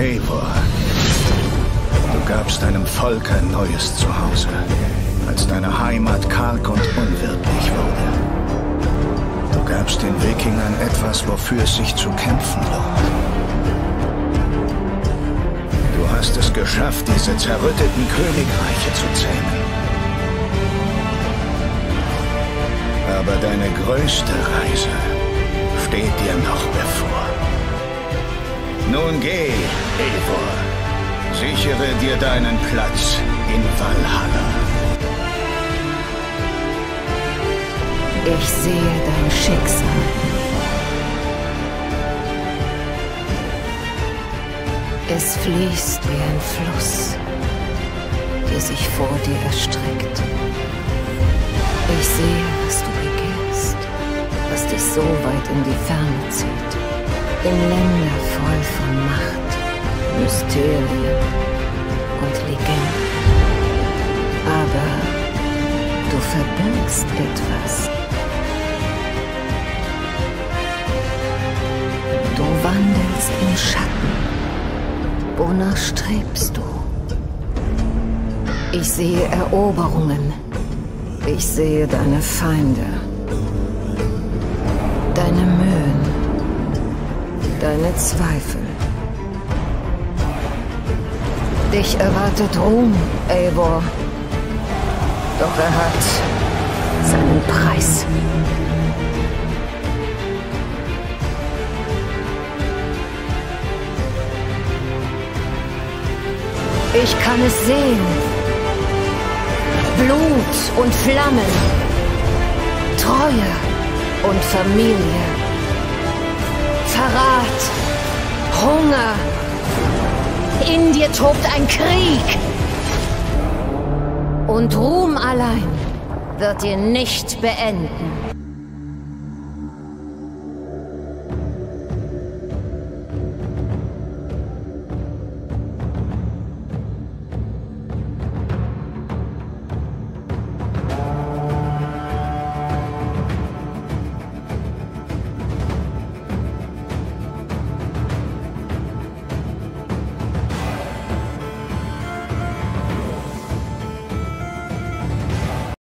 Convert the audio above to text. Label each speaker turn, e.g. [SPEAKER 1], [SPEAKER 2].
[SPEAKER 1] Eivor, du gabst deinem Volk ein neues Zuhause, als deine Heimat karg und unwirtlich wurde. Du gabst den Wikingern etwas, wofür es sich zu kämpfen lohnt. Du hast es geschafft, diese zerrütteten Königreiche zu zähmen. Aber deine größte Reise steht dir noch bevor. Nun geh, Eivor. Sichere dir deinen Platz in Valhalla.
[SPEAKER 2] Ich sehe dein Schicksal. Es fließt wie ein Fluss, der sich vor dir erstreckt. Ich sehe, was du begehrst, was dich so weit in die Ferne zieht. In Länder voll verbirgst etwas. Du wandelst im Schatten. Wonach strebst du? Ich sehe Eroberungen. Ich sehe deine Feinde. Deine Mühen. Deine Zweifel. Dich erwartet Ruhm, Eivor. Doch er hat Preis. Ich kann es sehen. Blut und Flammen. Treue und Familie. Verrat. Hunger. In dir tobt ein Krieg. Und Ruhm allein wird dir nicht beenden.